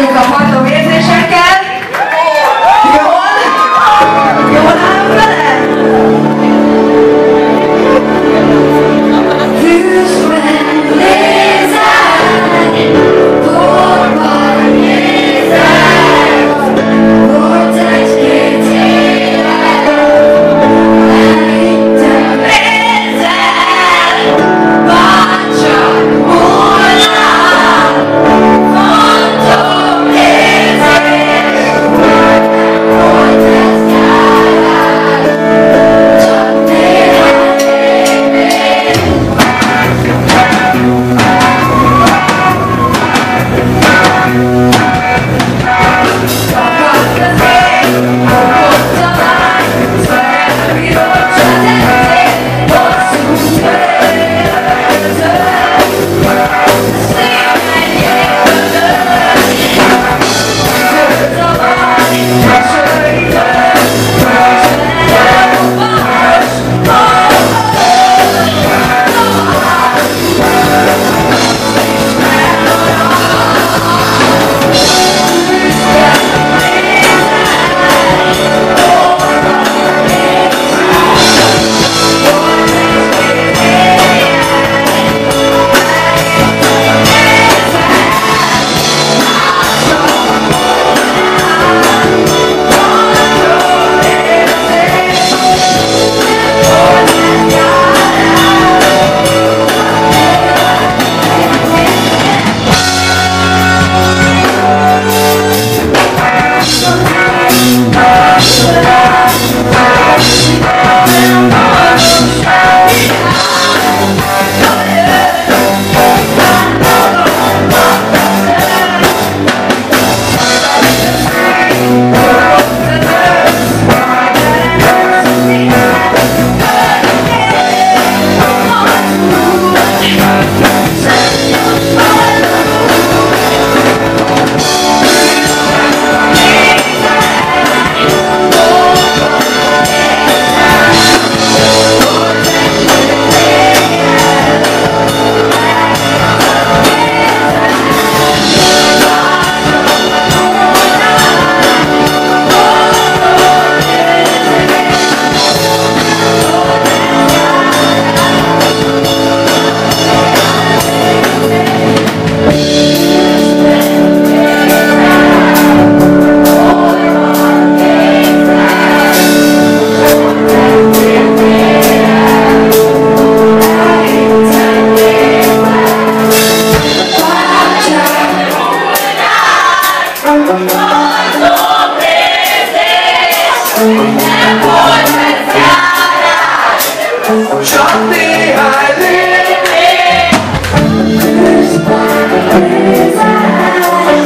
那个花生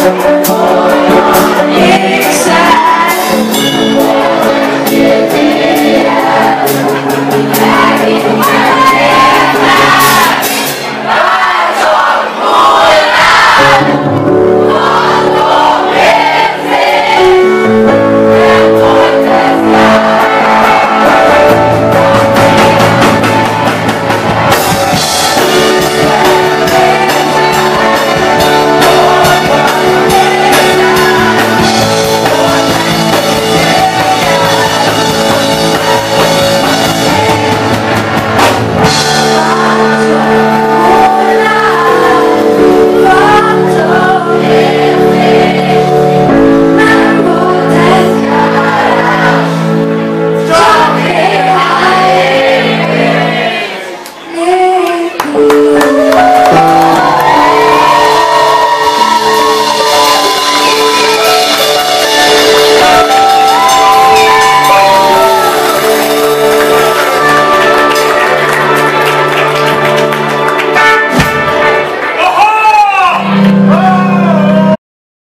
lépés